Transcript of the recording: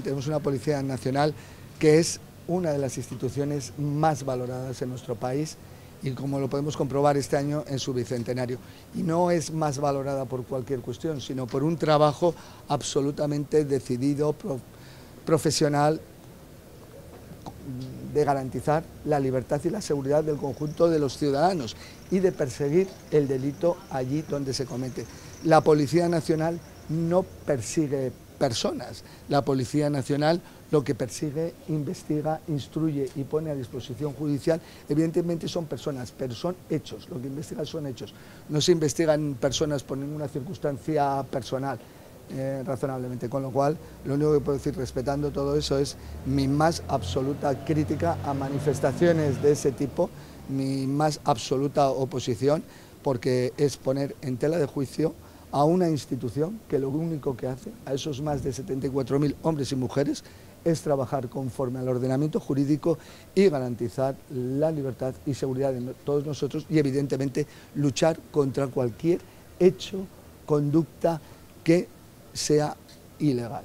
Tenemos una Policía Nacional que es una de las instituciones más valoradas en nuestro país y como lo podemos comprobar este año en su bicentenario. Y no es más valorada por cualquier cuestión, sino por un trabajo absolutamente decidido, profesional, de garantizar la libertad y la seguridad del conjunto de los ciudadanos y de perseguir el delito allí donde se comete. La Policía Nacional no persigue personas. La Policía Nacional lo que persigue, investiga, instruye y pone a disposición judicial, evidentemente son personas, pero son hechos, lo que investigan son hechos. No se investigan personas por ninguna circunstancia personal. Eh, razonablemente, con lo cual lo único que puedo decir respetando todo eso es mi más absoluta crítica a manifestaciones de ese tipo, mi más absoluta oposición, porque es poner en tela de juicio a una institución que lo único que hace a esos más de 74.000 hombres y mujeres es trabajar conforme al ordenamiento jurídico y garantizar la libertad y seguridad de todos nosotros y evidentemente luchar contra cualquier hecho, conducta que sea ilegal.